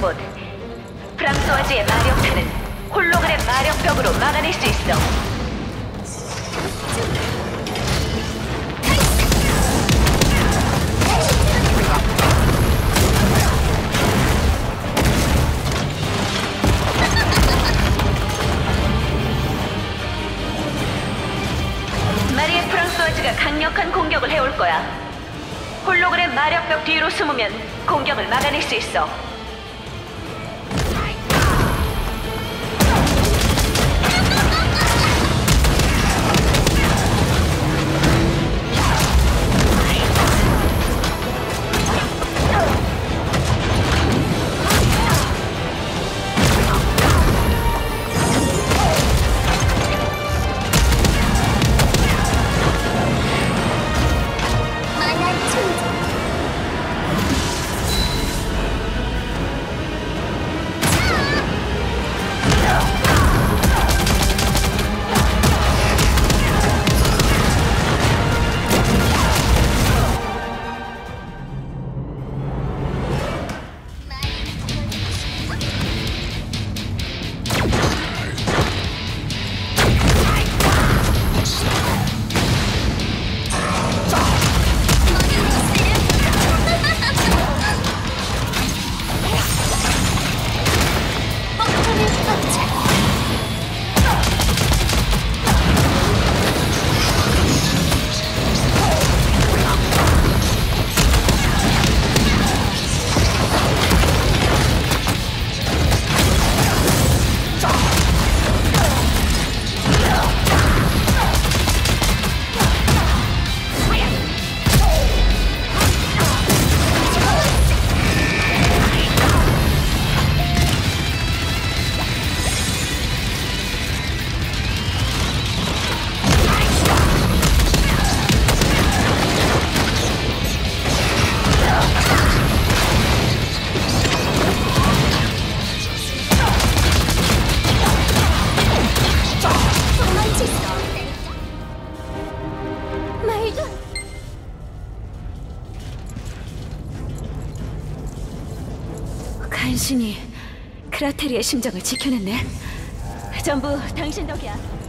저 로봇 프랑소아지의 마력탄은 홀로그램 마력벽으로 막아낼 수 있어. 마리의 프랑소아즈가 강력한 공격을 해올 거야. 홀로그램 마력벽 뒤로 숨으면 공격을 막아낼 수 있어. 간신히 크라테리의 심정을 지켜냈네. 전부 당신 덕이야.